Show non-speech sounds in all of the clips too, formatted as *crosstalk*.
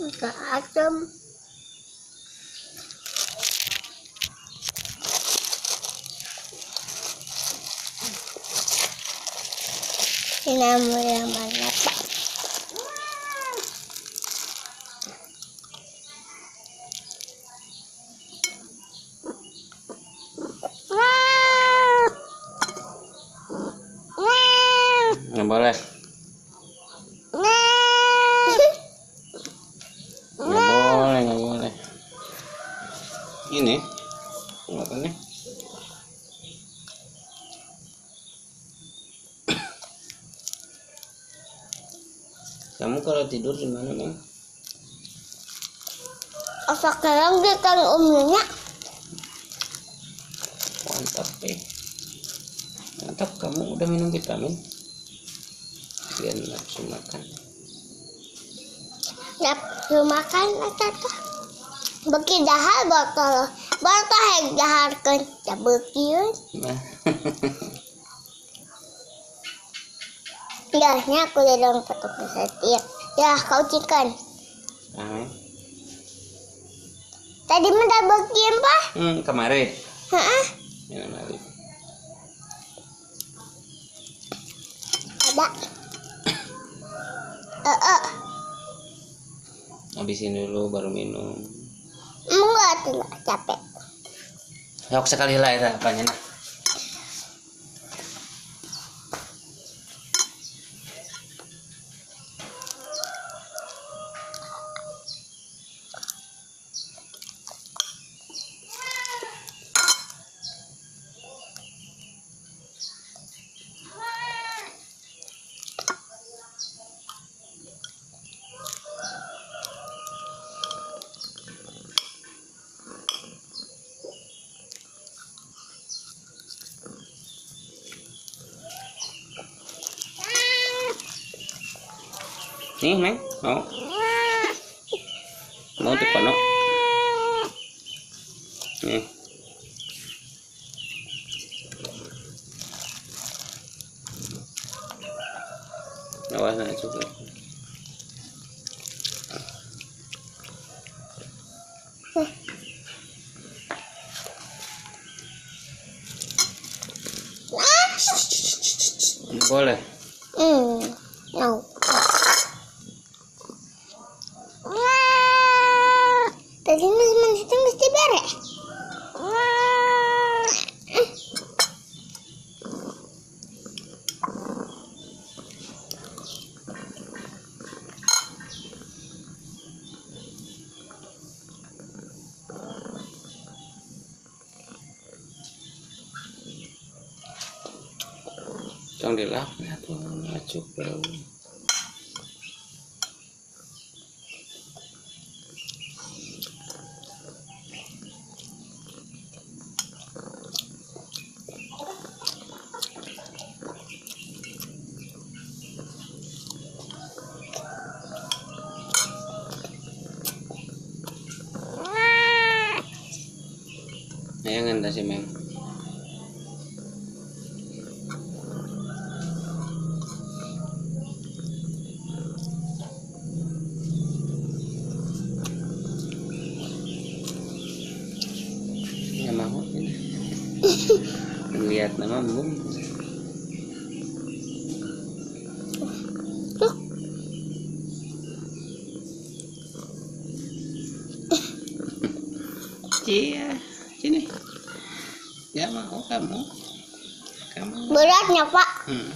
Enggak asam. Ini yang pak? nggak boleh nggak boleh nggak boleh ini makannya kamu kalau tidur di mana neng Sekarang dia kan umurnya mantap eh. Mantap kamu udah minum vitamin? Biar nafsu makan. Nafsu makan atau Bagi dahar botol botol yang daharkan ya beki yun. nah *laughs* Biasanya aku dalam patok setir. Ya kau cikan. ah, Tadi mana beki apa? hmm, kemarin Hah? ya kemarin Ada. Eh, eh. habisin dulu baru minum Enggak tuh capek. Yok sekali lah itu apanya nah. Nih, Meng. Oh. Mau tekan no. Nih. Awas nak cukup. Boleh. Dilap na tuh ngacuk bau. Ayan ganda si Meng. Ya mau ini. Lihat nama belum. Iya, sini. Ya mau kamu. Kamu. Beratnya pak. Hmm.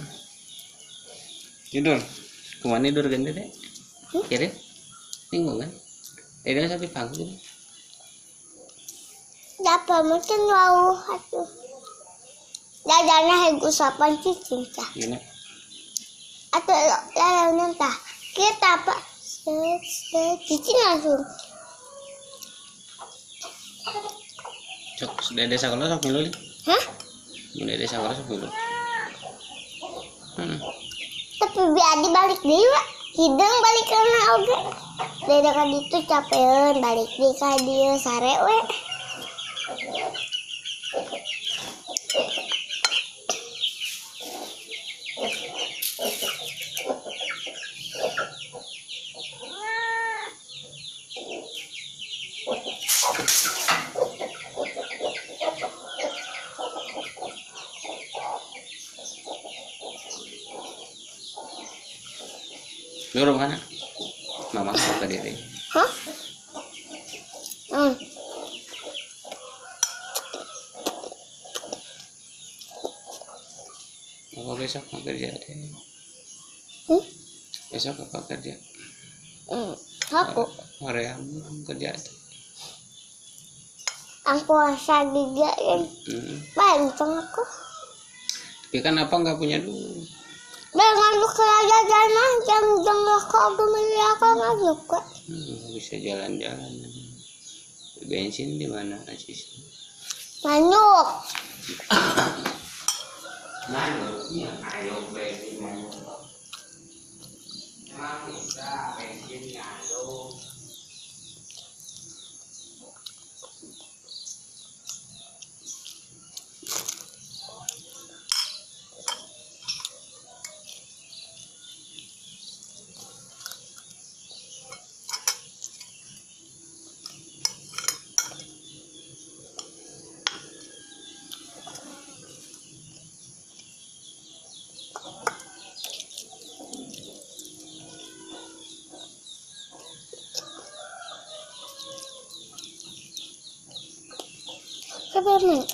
Tidur. Ke mana tidur ganti deh? Kiri? Bingung kan? Tidak sampai pangku. Dapat mungkin mau atuh. Dadana hegu sapan cicing cah. Atau lalu nentah. Kita pak. Cicing langsung. Cok, sudah desa kalau sok milu. Hah? Sudah desa kalau sok milu. Hmm. Tapi biar dibalik pak. Hidung balik karena oge. Dari kan itu capean balik di ka dia sare we. Nurung mana? Mama apa diri? Hah? Hmm. Apa besok mau kerja deh? Hmm? Besok apa kerja? Hmm. Aku. Korea kerja tuh. Ang puasa juga kan. Hmm. Banteng aku. Tapi kan apa nggak punya duit? Dengan lu kerajaan mah jam jam aku aku melihat nggak suka. Hmm, bisa jalan-jalan. Bensin di mana Asis? Manuk. *coughs* Mana? Iya, ayo bensin mana? Emang bisa bensin ngadu. government